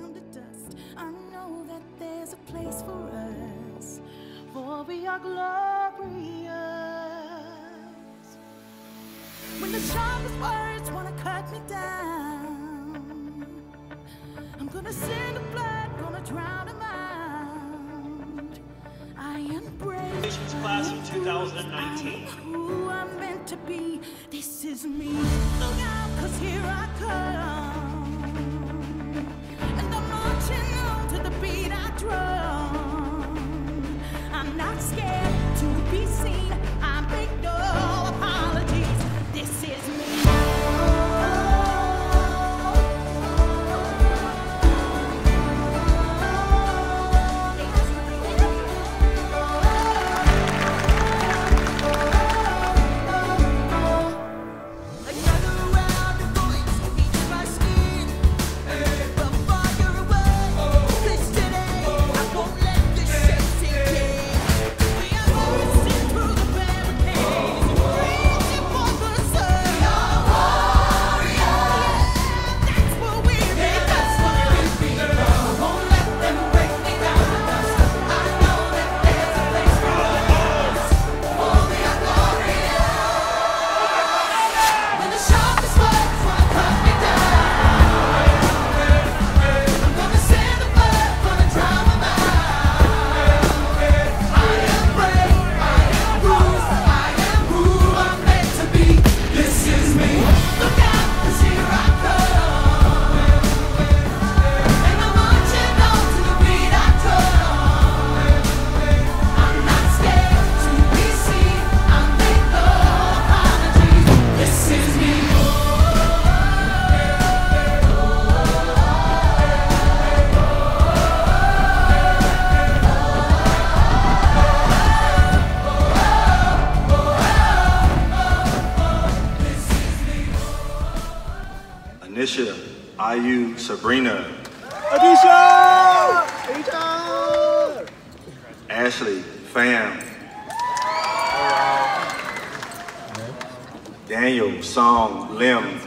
down to dust. I know that there's a place for us, for we are glorious. When the sharpest words wanna cut me down, I'm gonna send a blood, gonna drown them out. I am brave. Class of 2019. Who I'm meant to be. This is me. Look out, cause here I come. Nisha, IU, Sabrina, Adisha, Adisha, Ashley, Fam, Daniel, Song, Lim,